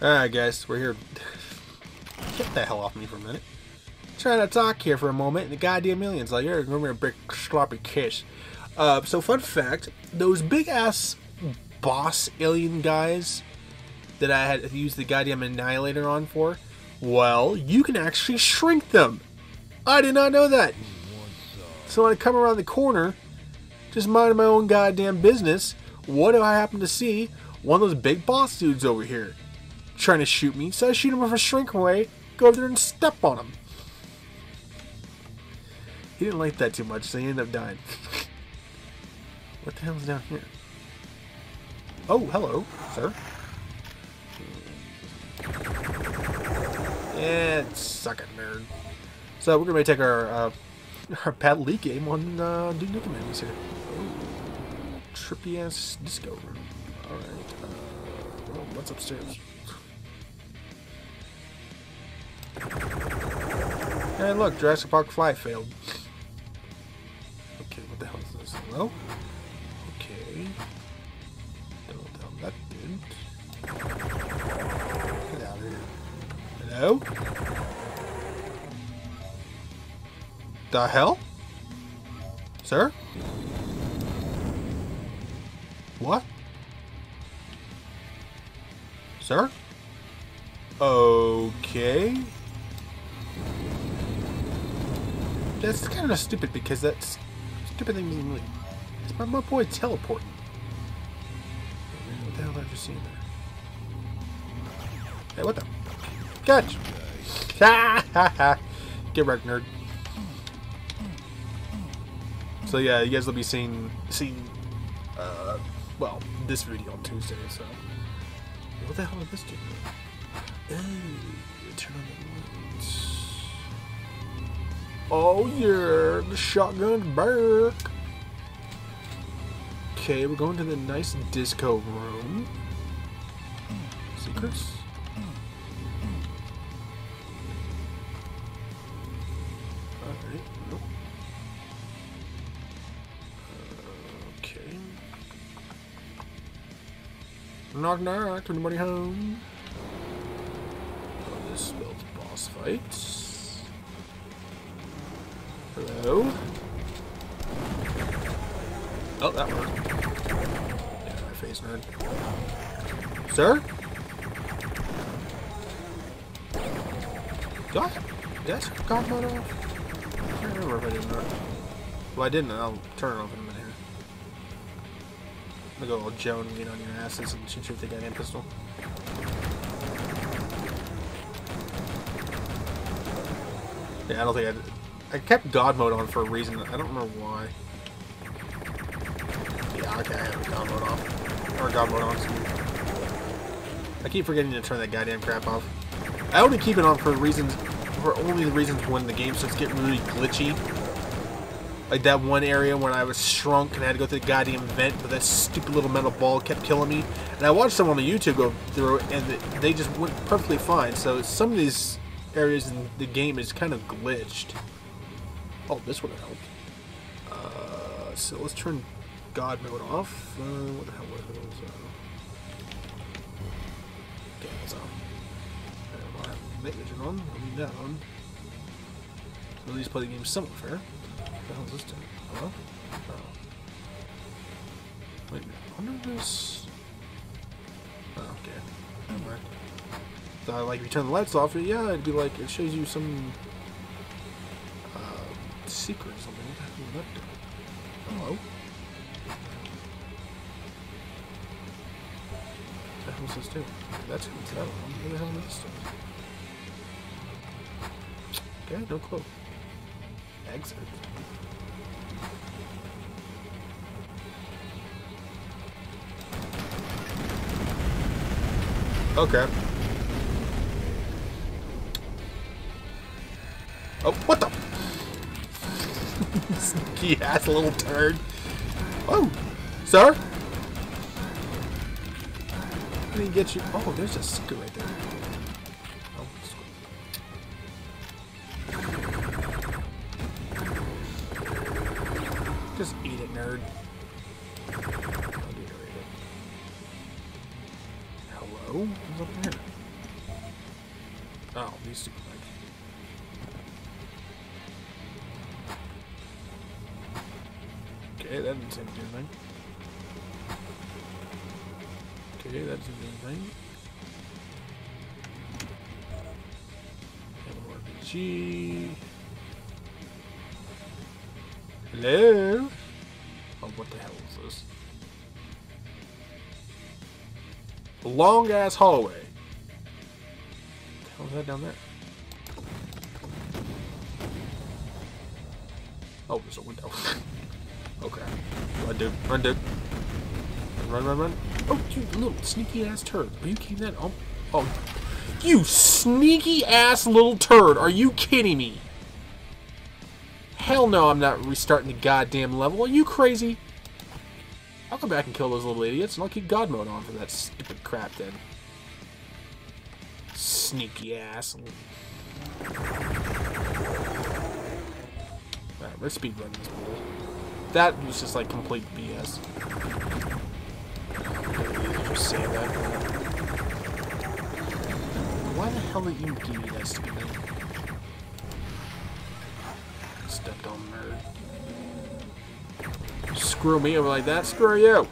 Alright, guys, we're here. Get the hell off me for a minute. Trying to talk here for a moment, and the goddamn alien's like, you're gonna big sloppy kiss. Uh, so, fun fact those big ass boss alien guys that I had used the goddamn annihilator on for, well, you can actually shrink them. I did not know that. So, when I come around the corner, just minding my own goddamn business, what do I happen to see? One of those big boss dudes over here trying to shoot me, so I shoot him with a shrink ray, go over there and step on him. He didn't like that too much, so he ended up dying. what the hell's down here? Oh, hello, sir. Yeah, suck it, nerd. So we're gonna take our uh, our Paddle League game on uh, Duke Nukem Enemies here. Trippy ass disco room. All right. Uh, well, what's upstairs? And look, Jurassic Park Fly failed. Okay, what the hell is this? Hello? Okay. The hell that did. Get out of here. Hello? The hell? Sir? What? Sir? Okay. That's kind of stupid because that's stupid thing doesn't really. It's my, my boy teleporting. What the hell did I just there? Hey, what the? Catch! Ha ha ha! Get wrecked, nerd. So yeah, you guys will be seeing seeing uh well this video on Tuesday. So what the hell did this do? Turn on the. Oh yeah, the shotgun's back. Okay, we're going to the nice disco room. Secrets? Alright. Okay. Knock knock, anybody home? Oh, this spells boss fights. Hello? Oh, that worked. Yeah, my face nerd. Sir? Do I? Did I turn God mode off? I can't remember if I didn't. Well, I didn't. I'll turn it off in a minute here. I'm gonna go all Joan and get on your asses and shoot you with the goddamn pistol. Yeah, I don't think I. I kept God mode on for a reason. I don't remember why. Yeah, okay, I have God mode off. Or God mode on. I keep forgetting to turn that goddamn crap off. I only keep it on for reasons, for only the reasons when the game starts getting really glitchy. Like that one area when I was shrunk and I had to go through the goddamn vent, but that stupid little metal ball kept killing me. And I watched someone on YouTube go through it, and they just went perfectly fine. So some of these areas in the game is kind of glitched. Oh, this would have helped. Uh, so let's turn God mode off. Uh, what the hell was it? Uh, okay, on. And I'll on. I'll that. So at least play the game somewhat fair. What the hell is this doing? Hello? Oh. Wait a minute. If this. Oh, okay. Never mind. Thought, like, if you turn the lights off, yeah, it'd be like, it shows you some secret or something. What the is that doing? Hello? What the hell is this doing? That's what's that one. What the hell is this? Okay, no clue. Exit. Okay. Oh, what the? Sneaky ass little turd. Oh, sir? I didn't get you. Oh, there's a secret right there. Oh, Just eat it, nerd. Hello? What's up here? Oh, these didn't do anything. Okay, that doesn't do anything. Hello? Oh, what the hell is this? A long ass hallway. What the hell is that down there? Oh, there's a window. okay. Run, dude. Run, dude. Run, run, run. Oh, you little sneaky ass turd. Are you kidding that? Oh, oh. You sneaky ass little turd. Are you kidding me? Hell no, I'm not restarting the goddamn level. Are you crazy? I'll go back and kill those little idiots, and I'll keep God mode on for that stupid crap then. Sneaky ass. Alright, let's speedrun this bull. That was just like complete BS. Just say that. Why the hell did you give me that stupid thing? Stepped on nerd. Screw me over like that, screw you!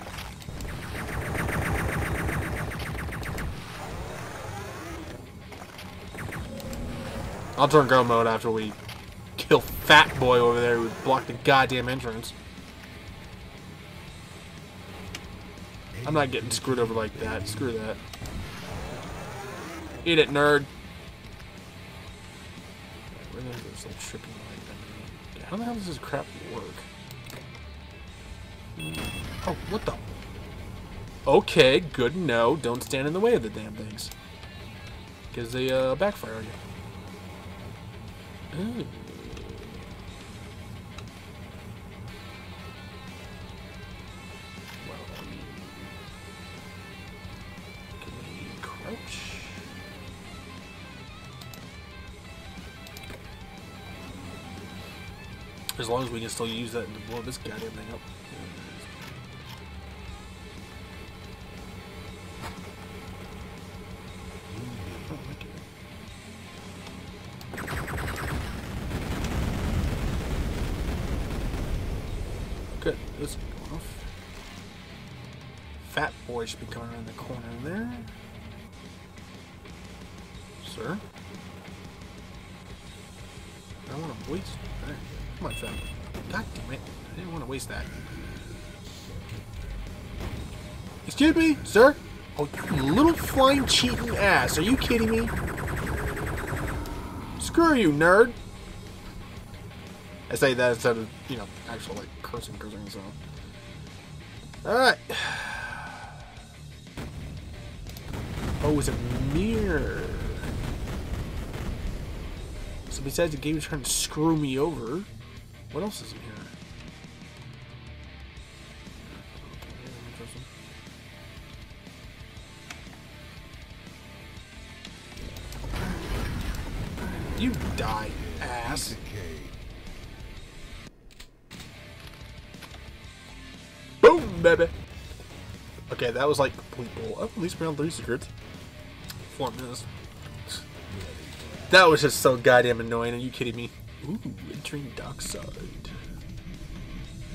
I'll turn go mode after we kill Fat Boy over there who blocked the goddamn entrance. I'm not getting screwed over like that. Screw that. Eat it, nerd. Where the hell tripping light? How the hell does this crap work? Oh, what the? Okay, good know. Don't stand in the way of the damn things. Because they uh, backfire on you. Ooh. As long as we can still use that to blow this goddamn thing up. Fat boy should be coming around the corner there. Sir? I want to waste. Come on, fat. God damn it. I didn't want to waste that. Excuse me, sir? Oh, you little flying cheating ass. Are you kidding me? Screw you, nerd. I say that instead of, you know, actual, like, cursing, cursing, so. Alright. Oh, it's a mirror. So besides the game is trying to screw me over, what else is in here? You die, ass. Boom, baby. Okay, that was like complete bull. Oh, at least on three secrets. Four minutes. That was just so goddamn annoying. Are you kidding me? Ooh, entering dark side.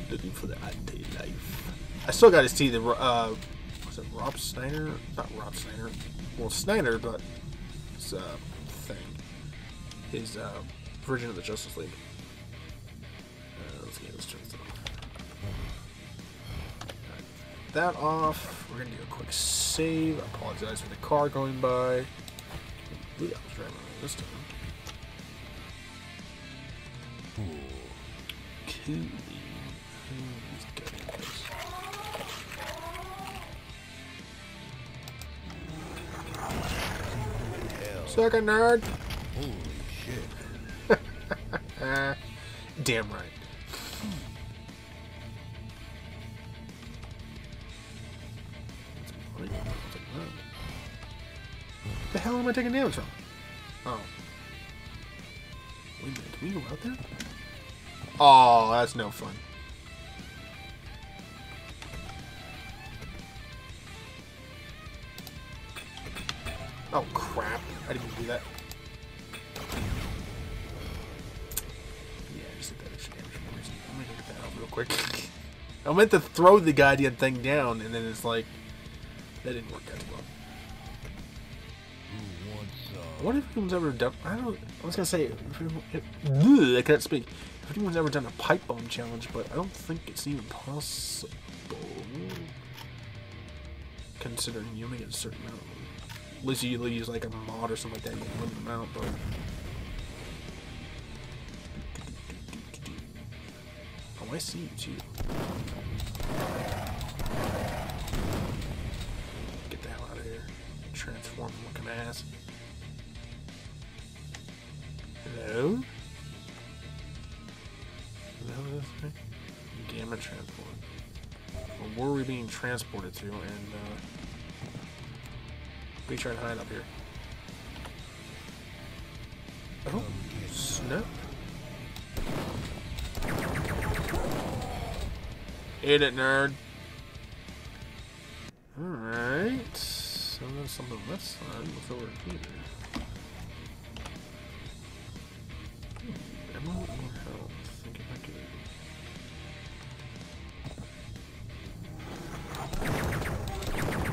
Looking for the anti-life. I still got to see the uh, was it Rob Snyder? Not Rob Snyder. Well, Snyder, but his uh, thing, his uh, version of the Justice League. Uh, let's get this that off. We're gonna do a quick save. I apologize for the car going by. Ooh, I was driving this time. Cool. Who's getting this? Second nerd. Holy shit. Damn right. The hell am I taking damage from? Oh. Wait a minute, can we go out there? Oh, that's no fun. Oh, crap. I didn't do that. Yeah, I just did that extra damage. I'm gonna get that out real quick. I meant to throw the goddamn thing down, and then it's like... That didn't work as well. What uh, if anyone's ever done... I don't... I was gonna say... If, if, if, I can't speak. Anyone's ever done a pipe bomb challenge, but I don't think it's even possible. Considering you only get a certain amount. least you use like a mod or something like that. You can limit them out, but. Oh, I see you too. Get the hell out of here. Transform looking ass. Hello? Transport. Where are we being transported to? And, uh. We try to hide up here. Oh, snap. Hit it, nerd. Alright. So there's something this side. What's over here?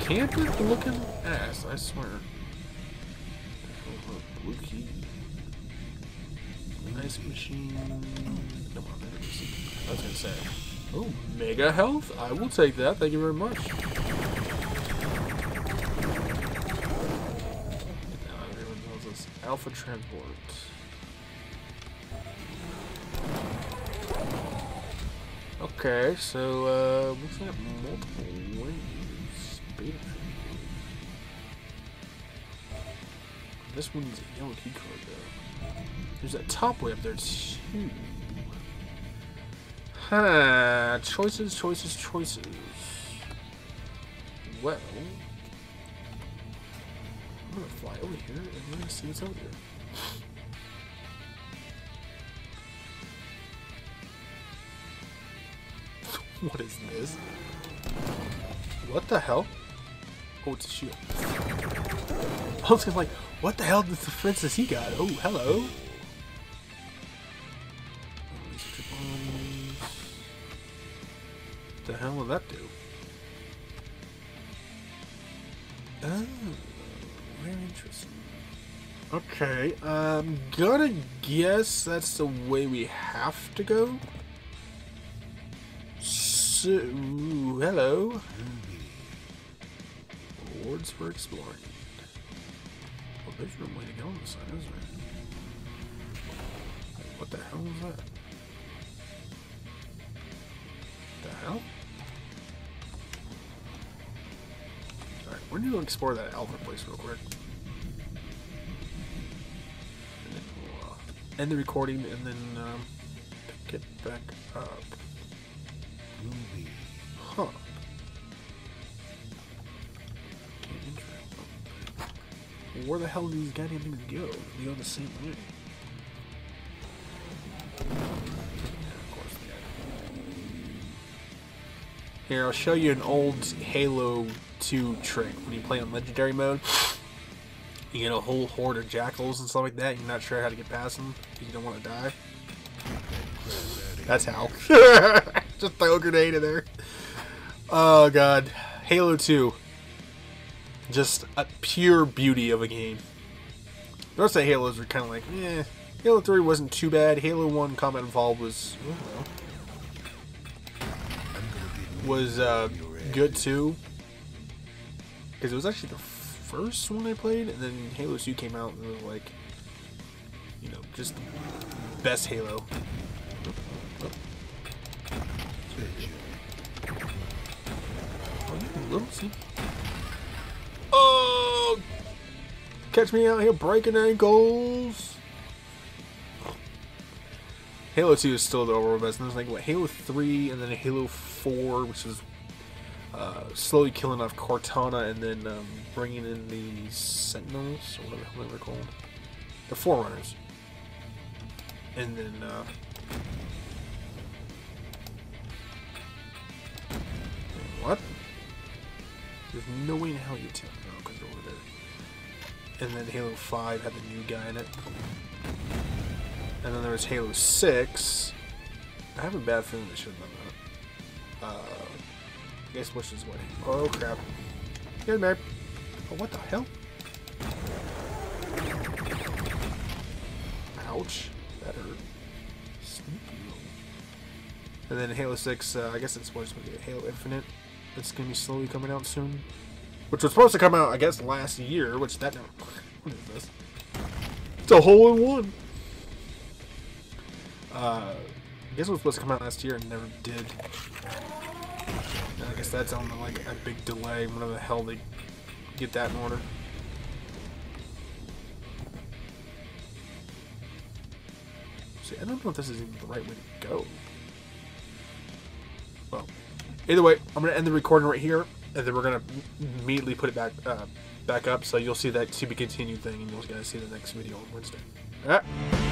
Could. Looking ass, I swear. Blue key. Nice machine. Come on. I was gonna say. Oh, mega health? I will take that. Thank you very much. Alpha transport. Okay, so uh, like multiple This one one's a yellow key card though. There's that top way up there too. Huh. Choices, choices, choices. Well, I'm gonna fly over here and we're gonna see what's out here. what is this? What the hell? Oh, it's a shield. I was like, what the hell does the has he got? Oh, hello. What the hell will that do? Oh, very interesting. Okay, I'm gonna guess that's the way we have to go. So, hello. Rewards for exploring. There's no way to go on this side, is there? What the hell is that? The hell? Alright, we're gonna go explore that alpha place real quick. And then we'll uh, end the recording and then um, it back up. Where the hell do these goddamn things go? They go the same way. Here, I'll show you an old Halo 2 trick. When you play on Legendary mode, you get a whole horde of jackals and stuff like that. You're not sure how to get past them because you don't want to die. That's how. Just throw a grenade in there. Oh god. Halo 2. Just a pure beauty of a game. The rest of Halos were kind of like, eh. Halo 3 wasn't too bad. Halo 1 Combat Evolved was was uh, good too. Because it was actually the first one I played, and then Halo 2 came out and it was like, you know, just the best Halo. Oh, you little see. Catch me out here breaking ankles! Halo 2 is still the overall best. And there's like, what, Halo 3 and then Halo 4, which is uh, slowly killing off Cortana and then um, bringing in the Sentinels, or whatever hell they were called. The Forerunners. And then, uh, What? There's no way in hell you tell. Oh, And then Halo 5 had the new guy in it. And then there was Halo 6. I have a bad feeling they should have done that. Uh, I guess which is what? Oh crap! Here, babe. Oh, what the hell? Ouch! That hurt. And then Halo 6, uh, I guess it's going to be Halo Infinite. It's going to be slowly coming out soon. Which was supposed to come out, I guess, last year. Which that never. What is this? It's a hole in one. Uh, I guess it was supposed to come out last year and never did. And I guess that's on like a big delay. Whenever the hell they get that in order. See, I don't know if this is even the right way to go. Well, either way, I'm gonna end the recording right here, and then we're gonna immediately put it back uh, back up. So you'll see that to be continued thing, and you'll guys see the next video on Wednesday. All right.